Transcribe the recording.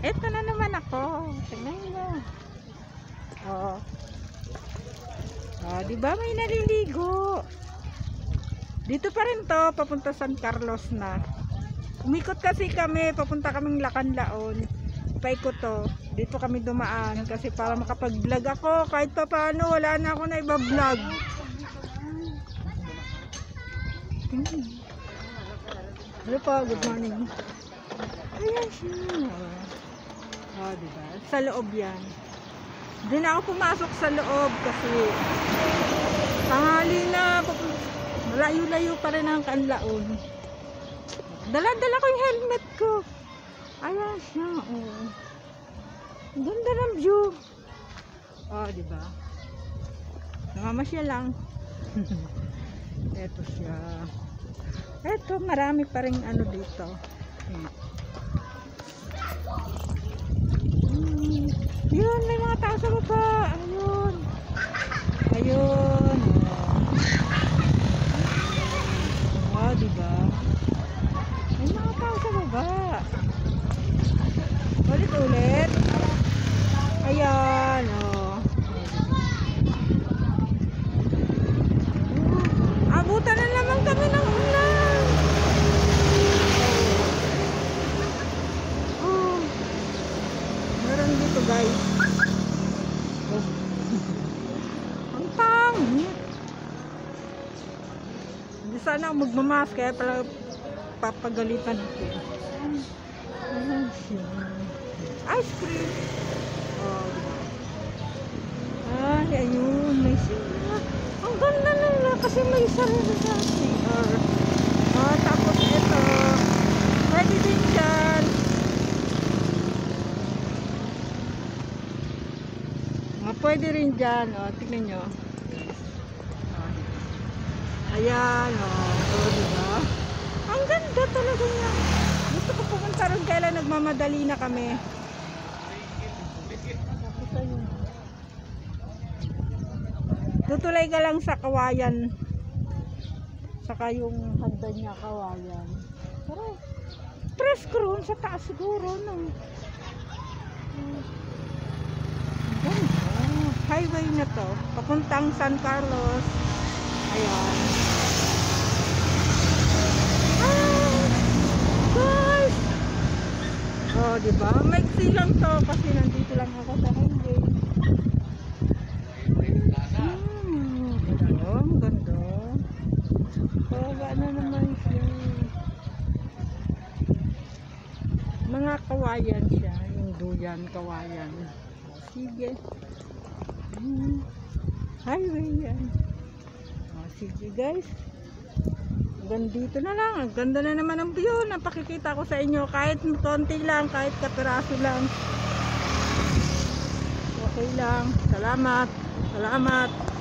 Eto na naman ako. Tingnan mo. Oh. Oh, di ba may naliligo? Dito pa rin to, papunta San Carlos na. Umikot kasi kami, papunta kaming Lacanlaon. Paikot to. Dito kami dumaan kasi para makapag-vlog ako. Kahit pa paano, wala na ako na iba-vlog. Hello po, good morning. Ayan siya. Oh, diba? Sa loob yan. Doon ako pumasok sa loob kasi tanghali na malayo-layo pa rin ang kanlaon. Dala-dala ko yung helmet ko. Ayan siya. Oh. Ganda ng view. Oh, di ba? Namamasya lang. Eto siya. Eto, marami pa rin ano dito. Hmm. Yun, may mga tao sa baba. Ayun. Ayun. Oh di ba? May mga tao sa baba. Ulit ulit. Ayan, oh. Abutan na naman kami ng ulan. Oh. Meron dito guys. Oh. Ang pangit. Hindi sana ako magmamask kaya pala papagalitan ako. Siya. Ice cream. Oh. Ay, ayun. May sila. Ang ganda nila kasi may sarili sa CR. Oh, tapos ito. Pwede din dyan. Ah, pwede rin dyan. Oh, tignan nyo. Oh. Ayan. Oh, oh diba? Ang ganda talaga niya. Gusto ko pumunta ron kailan nagmamadali na kami. Tutulay ka lang sa kawayan. Saka yung hagdan niya kawayan. Pero, presko ron sa taas siguro, no? Ganda. Highway na to. Papuntang San Carlos. Ayan. Ah, guys! Oh, di ba? Maiksi lang to kasi nandito lang ako sa highway. Hmm, ganda, ganda. Kawawa na naman siya. Mga kawayan siya, yung duyan kawayan. Sige. Hmm. Highway yan. O, sige guys. Gandito na lang. Ang ganda na naman ang view. Napakikita ko sa inyo. Kahit konti lang, kahit kapiraso lang. Okay lang. Salamat. Salamat.